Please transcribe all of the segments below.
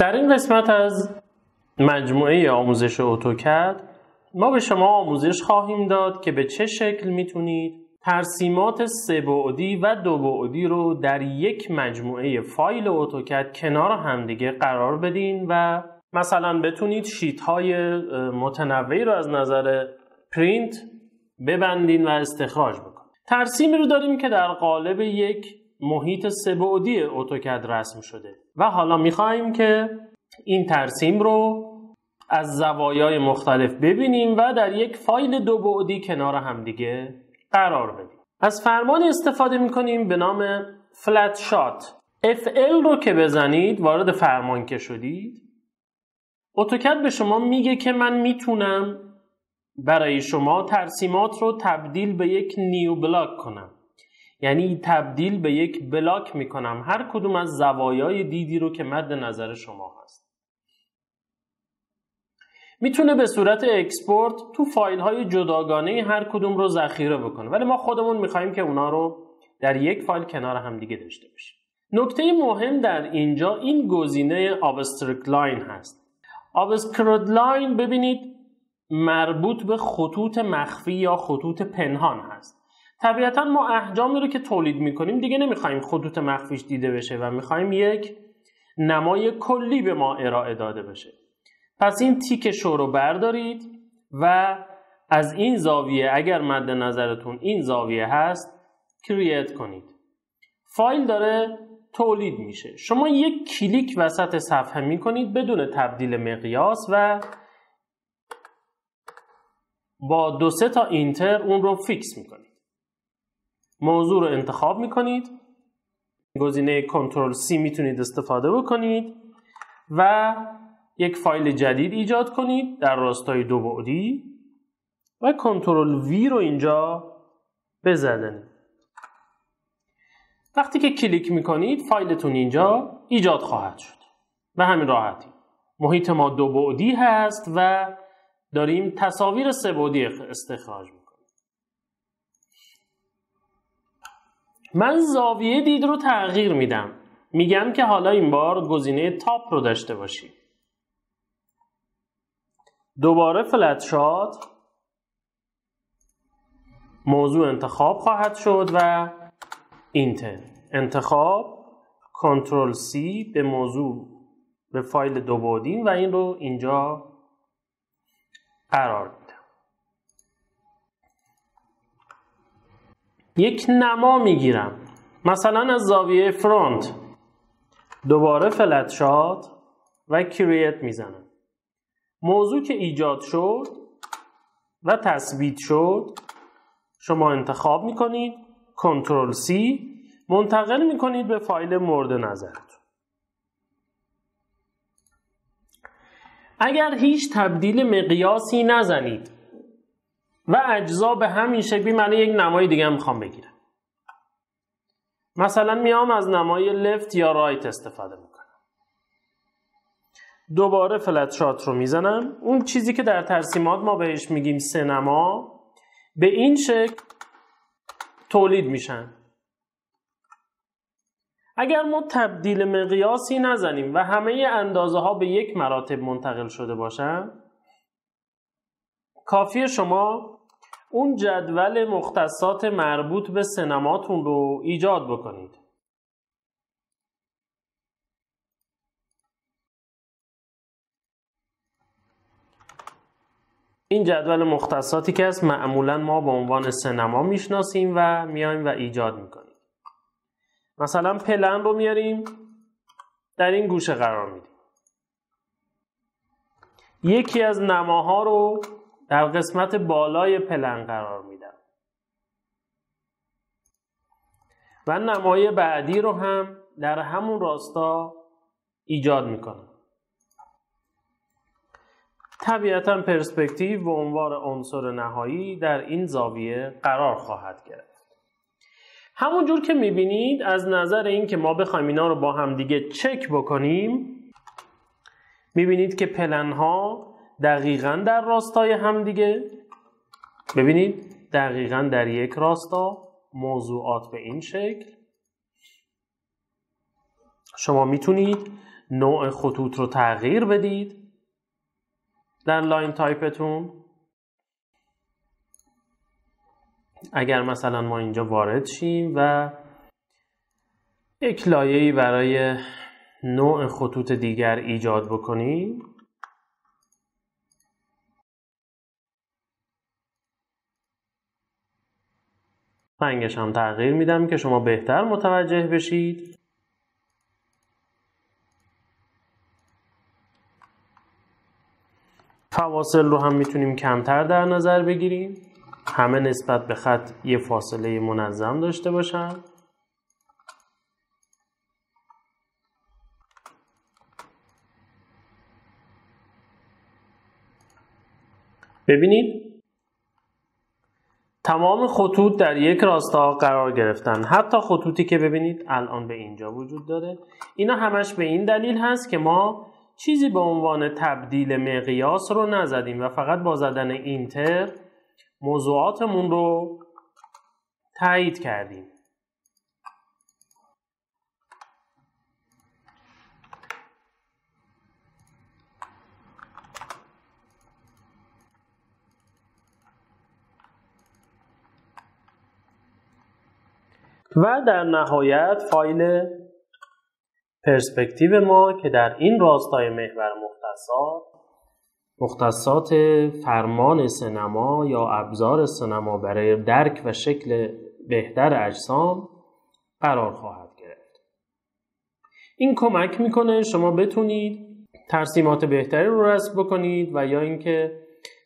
در این قسمت از مجموعه آموزش AutoCAD ما به شما آموزش خواهیم داد که به چه شکل می‌تونید ترسیمات سه بعدی و دو بعدی رو در یک مجموعه فایل AutoCAD کنار همدیگه قرار بدین و مثلا بتونید sheet های متنوعی رو از نظر پرینت ببندین و استخراج بکنید ترسیمی رو داریم که در قالب یک محیط سه‌بعدی AutoCAD رسم شده. و حالا می‌خواهیم که این ترسیم رو از زوایای مختلف ببینیم و در یک فایل دو بعدی کنار همدیگه قرار بدیم. از فرمانی استفاده می‌کنیم به نام flatshot FL رو که بزنید وارد فرمان که شدید. AutoCAD به شما میگه که من می‌تونم برای شما ترسیمات رو تبدیل به یک new block کنم. یعنی تبدیل به یک block می‌کنم. هر کدوم از زوایای دیدی رو که مد نظر شما هست. می‌تونه به صورت export تو فایل های جداگانه هر کدوم رو ذخیره بکنه. ولی ما خودمون می‌خوایم که اونا رو در یک فایل کنار هم دیگه داشته باشیم. نکته مهم در اینجا این گزینه obscured line هست. obscured line ببینید مربوط به خطوط مخفی یا خطوط پنهان هست. طبیعتا ما احجامی رو که تولید می‌کنیم دیگه نمی‌خوایم خطوط مخفیش دیده بشه و می‌خوایم یک نمای کلی به ما ارائه داده بشه. پس این تیک شو رو بردارید و از این زاویه اگر مد نظرتون این زاویه هست create کنید. فایل داره تولید میشه. شما یک کلیک وسط صفحه می‌کنید بدون تبدیل مقیاس و با دو سه تا enter اون رو fix می‌کنید. موضوع رو انتخاب می‌کنید. گزینه کنترل C می‌تونید استفاده بکنید و یک فایل جدید ایجاد کنید در راستای دو بعدی و کنترل V رو اینجا بزنید وقتی که کلیک می‌کنید فایلتون اینجا ایجاد خواهد شد. به همین راحتی. محیط ما دو بعدی هست و داریم تصاویر سه بعدی استخراج می‌کنیم. من زاویه دید رو تغییر میدم. میگم که حالا این بار گزینه تاپ رو داشته باشید دوباره فلت شات موضوع انتخاب خواهد شد و اینتر. انتخاب کنترل C به موضوع به فایل دو بعدی و این رو اینجا قرار میدم یک نما می‌گیرم. مثلا از زاویه فرونت دوباره فلت شات و کریت می‌زنم. موضوع که ایجاد شد و تثبیت شد شما انتخاب می‌کنید. کنترل C منتقل می‌کنید به فایل مورد نظرتون. اگر هیچ تبدیل مقیاسی نزنید و اجزا به همین شکلی من یک نمای دیگه می‌خوام بگیرم. مثلا میام از نمای لفت یا رایت استفاده می‌کنم. دوباره فلت شات رو می‌زنم. اون چیزی که در ترسیمات ما بهش میگیم سینما به این شکل تولید میشن. اگر ما تبدیل مقیاسی نزنیم و همه اندازه ها به یک مراتب منتقل شده باشن کافی شما اون جدول مختصات مربوط به سینماتون رو ایجاد بکنید. این جدول مختصاتی که است معمولا ما به عنوان سینما می‌شناسیم و میایم و ایجاد می‌کنیم. مثلا پلن رو میاریم در این گوشه قرار میدیم. یکی از نماها رو در قسمت بالای پلن قرار میدم. و نمای بعدی رو هم در همون راستا ایجاد می‌کنم. طبیعتا پرسپکتیو به عنوان عنصر نهایی در این زاویه قرار خواهد گرفت. همونجور که می‌بینید از نظر این که ما بخوایم اینا رو با هم دیگه چک بکنیم می‌بینید که پلن ها دقیقا در راستای هم دیگه. ببینید دقیقا در یک راستا موضوعات به این شکل. شما می‌تونید نوع خطوط رو تغییر بدید در line type تون. اگر مثلا ما اینجا وارد شیم و یک لایه‌ای برای نوع خطوط دیگر ایجاد بکنیم رنگش هم تغییر میدم که شما بهتر متوجه بشید. فواصل رو هم می‌تونیم کمتر در نظر بگیریم. همه نسبت به خط یه فاصله منظم داشته باشن. ببینید تمام خطوط در یک راستا قرار گرفتن. حتی خطوطی که ببینید الان به اینجا وجود داره. اینا همش به این دلیل هست که ما چیزی به عنوان تبدیل مقیاس رو نزدیم و فقط با زدن اینتر موضوعاتمون رو تایید کردیم. و در نهایت فایل پرسپکتیو ما که در این راستای محور مختصات مختصات فرمان سینما یا ابزار سینما برای درک و شکل بهتر اجسام قرار خواهد گرفت. این کمک می‌کنه شما بتونید ترسیمات بهتری رو رسم بکنید و یا اینکه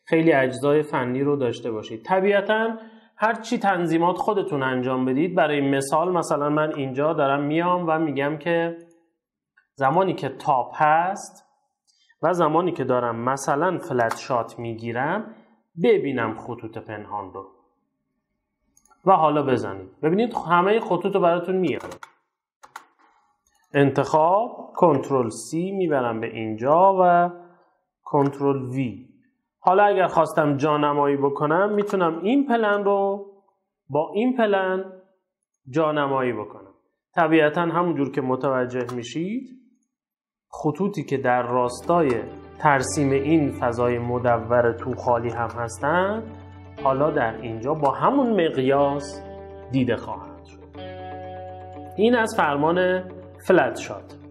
خیلی اجزای فنی رو داشته باشید. طبیعتا هر چی تنظیمات خودتون انجام بدید برای مثال مثلا من اینجا دارم میام و میگم که زمانی که تاپ هست و زمانی که دارم مثلا فلت شات می‌گیرم ببینم خطوط پنهان رو. و حالا بزنید. ببینید همه خطوط رو براتون میارم. انتخاب کنترل C می‌برم به اینجا و کنترل V. حالا اگر خواستم جانمایی بکنم می‌تونم این پلن رو با این پلن جانمایی بکنم. طبیعتا همونجور که متوجه میشید خطوطی که در راستای ترسیم این فضای مدور تو خالی هم هستند حالا در اینجا با همون مقیاس دیده خواهند شد. این از فرمان فلت شات